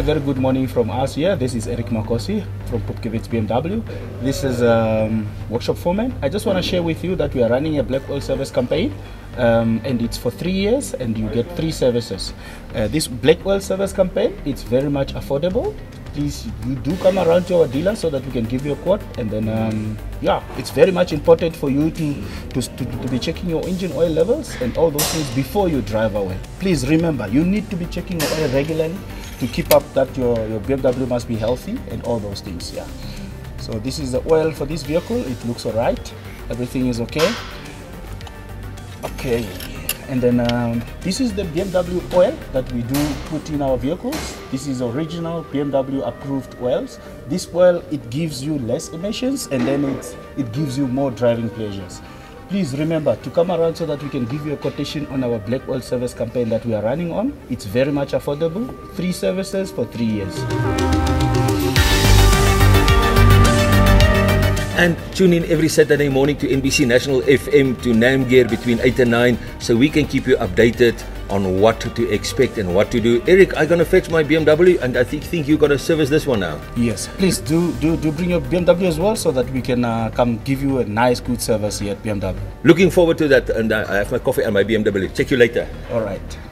a very good morning from us here. This is Eric Mokhozi from Pupkewitz BMW. This is um, workshop foreman. I just want to share with you that we are running a black oil service campaign um, and it's for three years and you get three services. Uh, this black oil service campaign, it's very much affordable. Please, you do come around to our dealer so that we can give you a quote and then um, yeah, it's very much important for you to, to, to, to be checking your engine oil levels and all those things before you drive away. Please remember, you need to be checking your oil regularly to keep up that your, your BMW must be healthy and all those things. Yeah. So this is the oil for this vehicle. It looks alright. Everything is okay. Okay. And then um, this is the BMW oil that we do put in our vehicles. This is original BMW approved oils. This oil, it gives you less emissions and then it, it gives you more driving pleasures. Please remember to come around so that we can give you a quotation on our black oil service campaign that we are running on. It's very much affordable. Three services for three years. And tune in every Saturday morning to NBC National FM to Namgear between 8 and 9 so we can keep you updated on what to expect and what to do. Eric, I'm going to fetch my BMW and I think, think you're to service this one now. Yes, please do do do bring your BMW as well so that we can uh, come give you a nice good service here at BMW. Looking forward to that and uh, I have my coffee and my BMW. Check you later. All right.